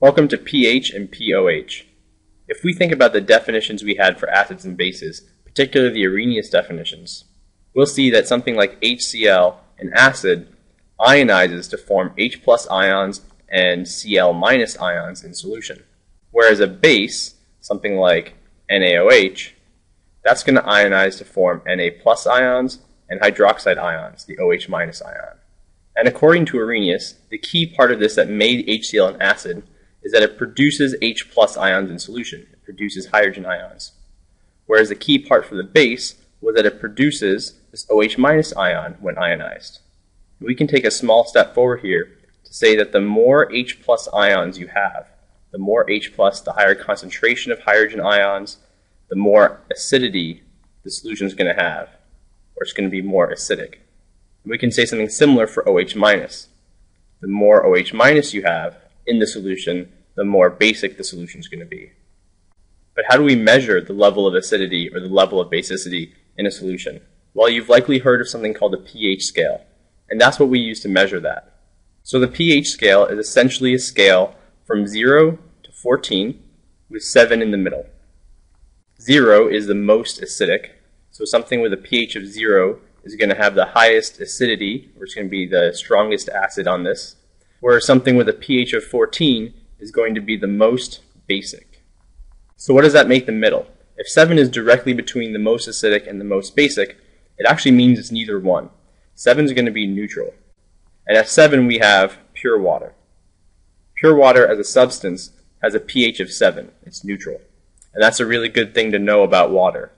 Welcome to pH and pOH. If we think about the definitions we had for acids and bases, particularly the Arrhenius definitions, we'll see that something like HCl, an acid, ionizes to form H plus ions and Cl minus ions in solution. Whereas a base, something like NaOH, that's going to ionize to form Na plus ions and hydroxide ions, the OH minus ion. And according to Arrhenius, the key part of this that made HCl an acid is that it produces H plus ions in solution. It produces hydrogen ions. Whereas the key part for the base was that it produces this OH minus ion when ionized. We can take a small step forward here to say that the more H plus ions you have, the more H plus, the higher concentration of hydrogen ions, the more acidity the solution is going to have, or it's going to be more acidic. We can say something similar for OH minus. The more OH minus you have in the solution, the more basic the solution is going to be. But how do we measure the level of acidity or the level of basicity in a solution? Well, you've likely heard of something called a pH scale, and that's what we use to measure that. So the pH scale is essentially a scale from 0 to 14 with 7 in the middle. 0 is the most acidic, so something with a pH of 0 is going to have the highest acidity, or it's going to be the strongest acid on this, whereas something with a pH of 14 is going to be the most basic. So what does that make the middle? If 7 is directly between the most acidic and the most basic, it actually means it's neither one. 7 is going to be neutral. And at 7 we have pure water. Pure water as a substance has a pH of 7. It's neutral. And that's a really good thing to know about water.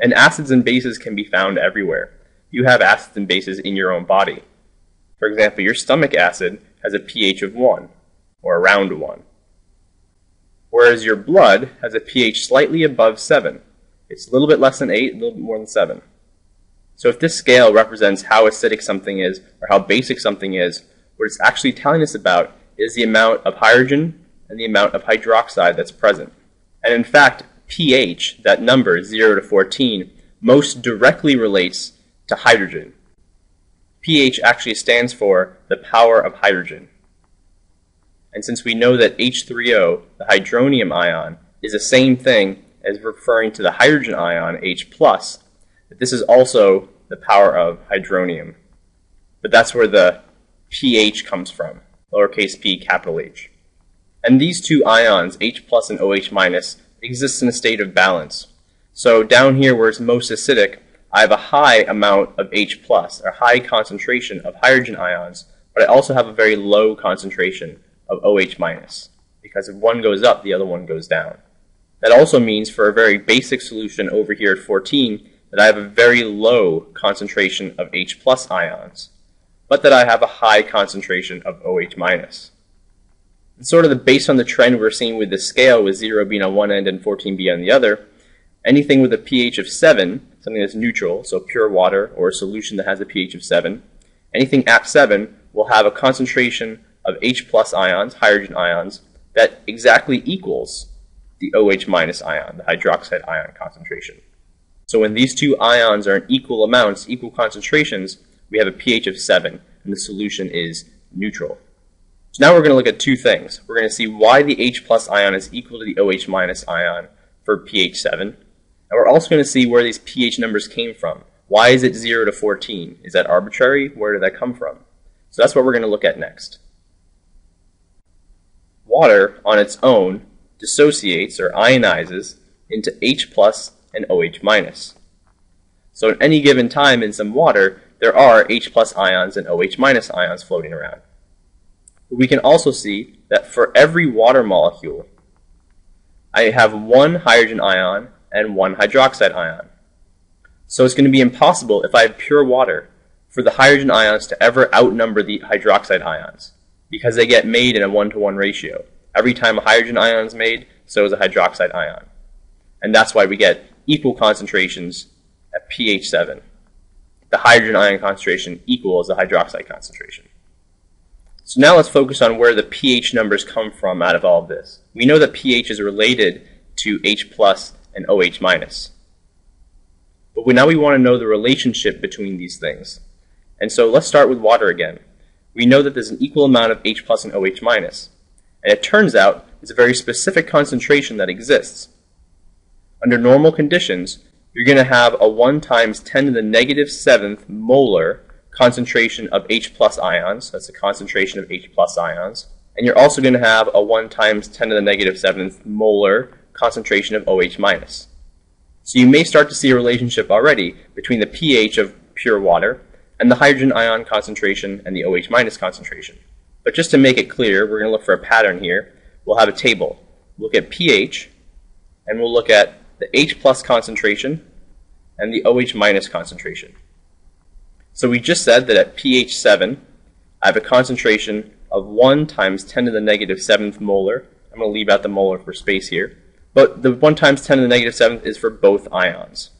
And acids and bases can be found everywhere. You have acids and bases in your own body. For example, your stomach acid has a pH of 1 or around 1. Whereas your blood has a pH slightly above 7. It's a little bit less than 8, a little bit more than 7. So if this scale represents how acidic something is or how basic something is, what it's actually telling us about is the amount of hydrogen and the amount of hydroxide that's present. And in fact, pH, that number 0 to 14, most directly relates to hydrogen. pH actually stands for the power of hydrogen. And since we know that H3O, the hydronium ion, is the same thing as referring to the hydrogen ion, H+, that this is also the power of hydronium. But that's where the pH comes from, lowercase p, capital H. And these two ions, H plus and OH minus, exist in a state of balance. So down here where it's most acidic, I have a high amount of H plus, or high concentration of hydrogen ions, but I also have a very low concentration of OH minus, because if one goes up, the other one goes down. That also means for a very basic solution over here at 14 that I have a very low concentration of H plus ions, but that I have a high concentration of OH minus. And sort of the based on the trend we're seeing with the scale with 0 being on one end and 14 being on the other, anything with a pH of 7, something that's neutral, so pure water or a solution that has a pH of 7, anything at 7 will have a concentration of H plus ions, hydrogen ions, that exactly equals the OH minus ion, the hydroxide ion concentration. So when these two ions are in equal amounts, equal concentrations, we have a pH of 7, and the solution is neutral. So now we're going to look at two things. We're going to see why the H plus ion is equal to the OH minus ion for pH 7. And we're also going to see where these pH numbers came from. Why is it 0 to 14? Is that arbitrary? Where did that come from? So that's what we're going to look at next water on its own dissociates or ionizes into H plus and OH minus. So at any given time in some water, there are H plus ions and OH minus ions floating around. But we can also see that for every water molecule, I have one hydrogen ion and one hydroxide ion. So it's going to be impossible if I have pure water for the hydrogen ions to ever outnumber the hydroxide ions because they get made in a one-to-one ratio. Every time a hydrogen ion is made, so is a hydroxide ion. And that's why we get equal concentrations at pH 7. The hydrogen ion concentration equals the hydroxide concentration. So now let's focus on where the pH numbers come from out of all of this. We know that pH is related to H plus and OH minus. But now we want to know the relationship between these things. And so let's start with water again we know that there's an equal amount of H plus and OH minus. and it turns out it's a very specific concentration that exists. Under normal conditions, you're going to have a 1 times 10 to the negative 7th molar concentration of H plus ions. That's the concentration of H plus ions. And you're also going to have a 1 times 10 to the negative 7th molar concentration of OH minus. So you may start to see a relationship already between the pH of pure water and the hydrogen ion concentration and the OH minus concentration. But just to make it clear, we're going to look for a pattern here. We'll have a table. Look at pH, and we'll look at the H plus concentration and the OH minus concentration. So we just said that at pH 7, I have a concentration of 1 times 10 to the negative 7th molar. I'm going to leave out the molar for space here. But the 1 times 10 to the negative 7th is for both ions.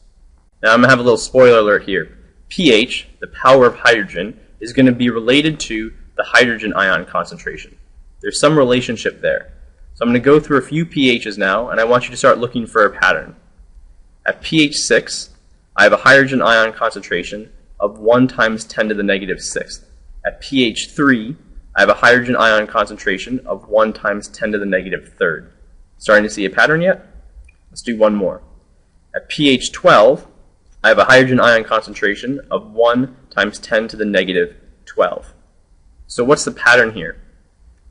Now I'm going to have a little spoiler alert here. pH, the power of hydrogen, is going to be related to the hydrogen ion concentration. There's some relationship there. So I'm going to go through a few pHs now, and I want you to start looking for a pattern. At pH 6, I have a hydrogen ion concentration of 1 times 10 to the negative 6th. At pH 3, I have a hydrogen ion concentration of 1 times 10 to the negative 3rd. Starting to see a pattern yet? Let's do one more. At pH 12, I have a hydrogen ion concentration of 1 times 10 to the negative 12. So what's the pattern here?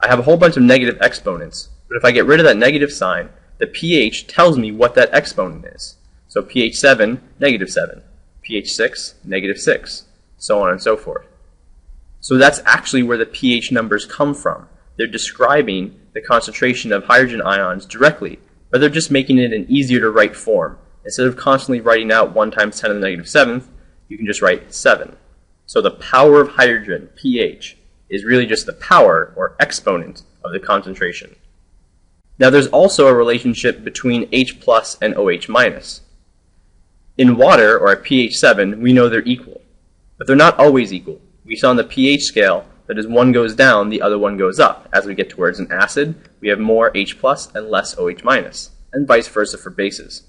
I have a whole bunch of negative exponents, but if I get rid of that negative sign, the pH tells me what that exponent is. So pH 7, negative 7. pH 6, negative 6. So on and so forth. So that's actually where the pH numbers come from. They're describing the concentration of hydrogen ions directly, but they're just making it an easier to write form. Instead of constantly writing out 1 times 10 to the negative 7th, you can just write 7. So the power of hydrogen, pH, is really just the power or exponent of the concentration. Now there's also a relationship between H plus and OH minus. In water, or at pH 7, we know they're equal. But they're not always equal. We saw on the pH scale that as one goes down, the other one goes up. As we get towards an acid, we have more H plus and less OH minus, and vice versa for bases.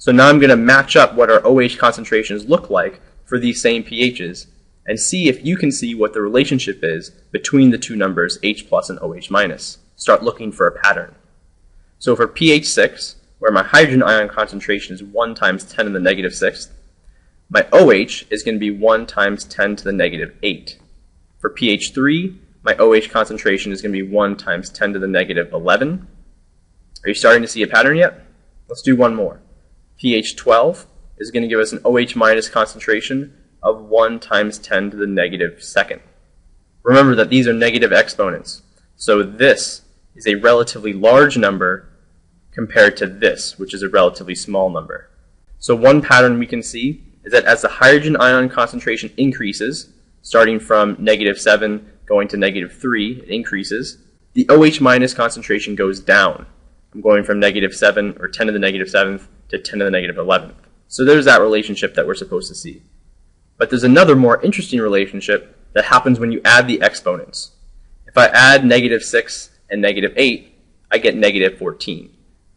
So now I'm going to match up what our OH concentrations look like for these same pHs and see if you can see what the relationship is between the two numbers H plus and OH minus. Start looking for a pattern. So for pH 6, where my hydrogen ion concentration is 1 times 10 to the negative 6th, my OH is going to be 1 times 10 to the negative 8. For pH 3, my OH concentration is going to be 1 times 10 to the negative 11. Are you starting to see a pattern yet? Let's do one more. pH 12 is going to give us an OH minus concentration of 1 times 10 to the negative second. Remember that these are negative exponents, so this is a relatively large number compared to this, which is a relatively small number. So one pattern we can see is that as the hydrogen ion concentration increases, starting from negative 7 going to negative 3, it increases, the OH minus concentration goes down. I'm going from negative 7 or 10 to the negative 7th to 10 to the negative 11th. So there's that relationship that we're supposed to see. But there's another more interesting relationship that happens when you add the exponents. If I add negative 6 and negative 8, I get negative 14.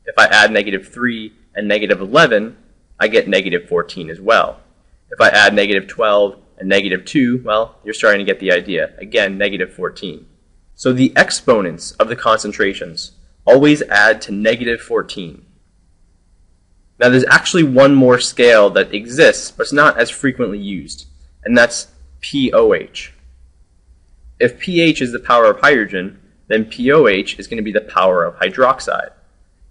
If I add negative 3 and negative 11, I get negative 14 as well. If I add negative 12 and negative 2, well, you're starting to get the idea. Again, negative 14. So the exponents of the concentrations always add to negative 14. Now there's actually one more scale that exists, but it's not as frequently used, and that's pOH. If pH is the power of hydrogen, then pOH is going to be the power of hydroxide.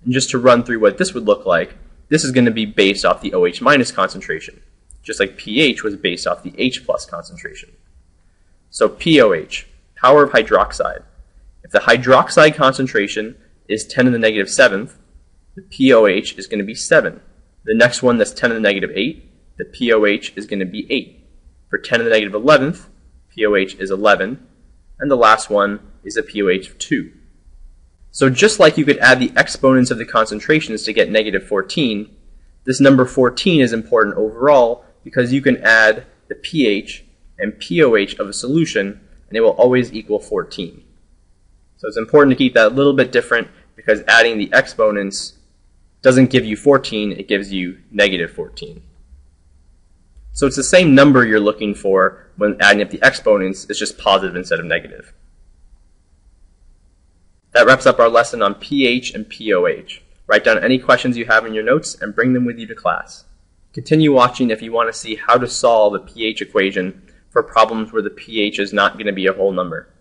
And just to run through what this would look like, this is going to be based off the OH minus concentration, just like pH was based off the H plus concentration. So pOH, power of hydroxide. If the hydroxide concentration is 10 to the negative 7th, the pOH is going to be 7. The next one that's 10 to the negative 8, the pOH is going to be 8. For 10 to the negative 11th, pOH is 11. And the last one is a pOH of 2. So just like you could add the exponents of the concentrations to get negative 14, this number 14 is important overall because you can add the pH and pOH of a solution and it will always equal 14. So it's important to keep that a little bit different because adding the exponents doesn't give you 14, it gives you negative 14. So it's the same number you're looking for when adding up the exponents, it's just positive instead of negative. That wraps up our lesson on pH and pOH. Write down any questions you have in your notes and bring them with you to class. Continue watching if you want to see how to solve the pH equation for problems where the pH is not going to be a whole number.